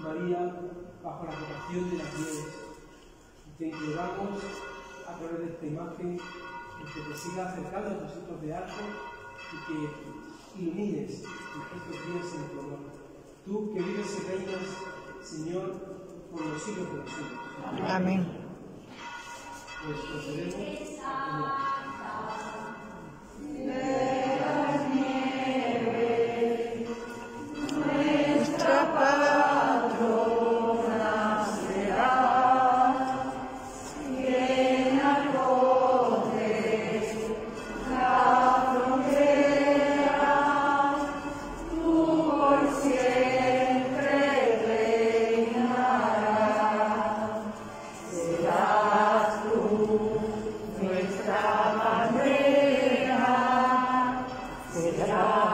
María, bajo la vocación de las nieves, te imploramos a través de esta imagen que te siga acercando a tus hijos de arco y que ilumines estos días en tu honor. Tú que vives y reinas, Señor, por los siglos de los siglos. Amén. Pues procedemos a Yes.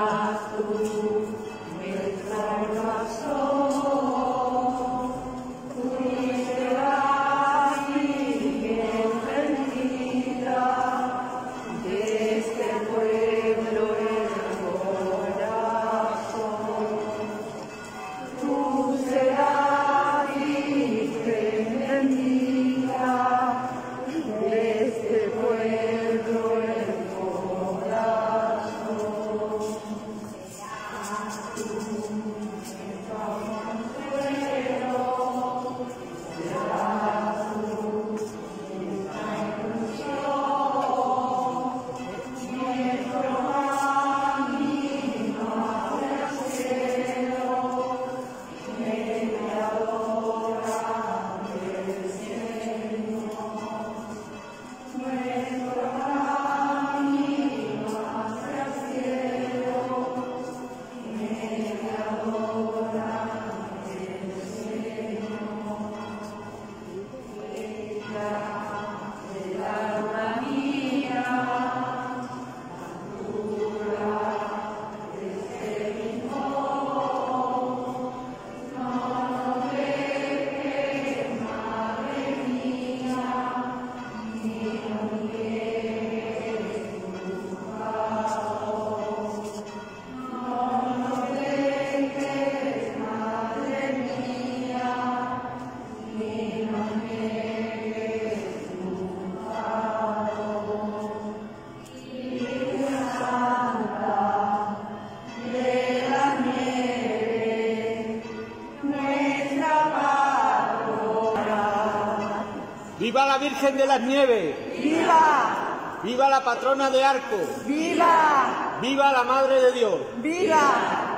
¡Viva la Virgen de las Nieves! ¡Viva! ¡Viva la patrona de Arco! ¡Viva! ¡Viva la Madre de Dios! ¡Viva!